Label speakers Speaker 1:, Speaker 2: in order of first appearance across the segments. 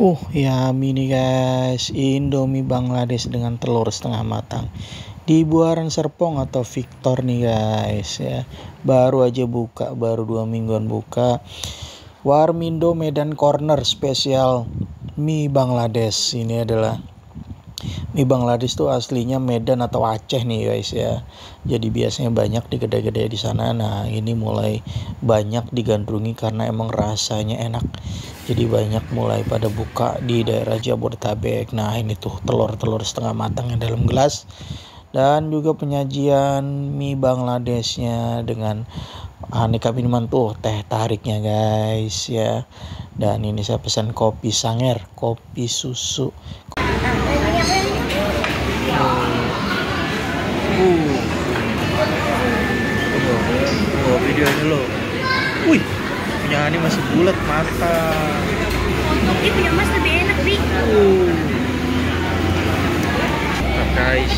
Speaker 1: Uh, ya mini guys, Indomie Bangladesh dengan telur setengah matang di Buaran Serpong atau Victor nih guys ya. Baru aja buka, baru dua mingguan buka. Warmindo Medan Corner spesial mie Bangladesh. Ini adalah mie Bangladesh tuh aslinya Medan atau Aceh nih guys ya. Jadi biasanya banyak di kedai-kedai di sana. Nah, ini mulai banyak digandrungi karena emang rasanya enak jadi banyak mulai pada buka di daerah Jabodetabek nah ini tuh telur-telur setengah matang yang dalam gelas dan juga penyajian mie Bangladeshnya dengan aneka minuman tuh teh tariknya guys ya dan ini saya pesan kopi sanger kopi susu uh. Video ini loh. Wih, punya ini masih bulat mata
Speaker 2: Kopi punya mas lebih enak bi.
Speaker 1: uh. Nah, guys.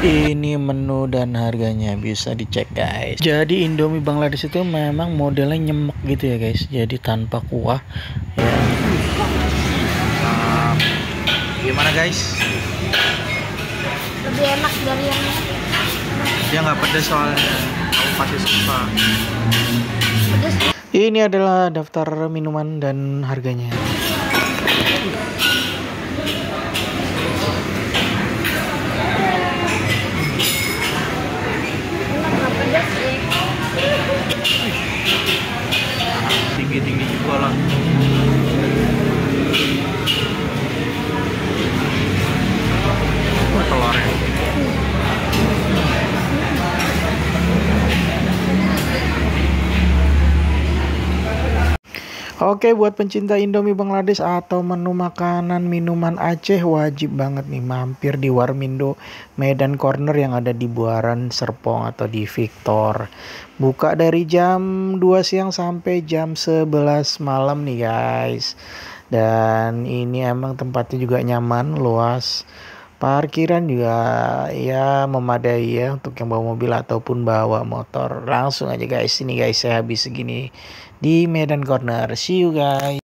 Speaker 1: Ini menu dan harganya bisa dicek guys. Jadi Indomie Bangladesh itu memang modelnya nyemek gitu ya guys. Jadi tanpa kuah ya. Nah, gimana guys?
Speaker 2: Lebih enak dari yang
Speaker 1: dia nggak pedas soalnya. Aku pasti suka. Ini adalah daftar minuman dan harganya. Tinggi-tinggi juga lah Oke buat pencinta Indomie Bangladesh atau menu makanan minuman Aceh wajib banget nih mampir di Warmindo Medan Corner yang ada di Buaran Serpong atau di Victor. Buka dari jam 2 siang sampai jam 11 malam nih guys. Dan ini emang tempatnya juga nyaman, luas. Parkiran juga ya memadai ya untuk yang bawa mobil ataupun bawa motor. Langsung aja guys, ini guys saya habis segini di Medan Corner. See you guys.